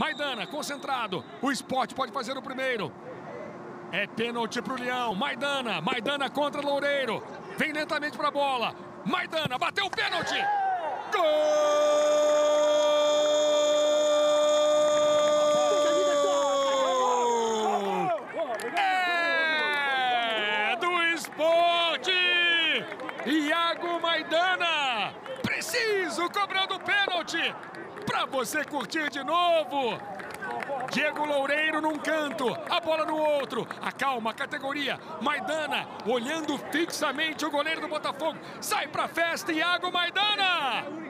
Maidana, concentrado. O esporte pode fazer o primeiro. É pênalti pro Leão. Maidana, Maidana contra Loureiro. Vem lentamente pra bola. Maidana, bateu o pênalti. Gol! É do esporte! Iago Maidana! Preciso cobrando o pênalti! Pra você curtir de novo! Diego Loureiro num canto, a bola no outro. Acalma a categoria. Maidana olhando fixamente o goleiro do Botafogo. Sai pra festa, Iago Maidana!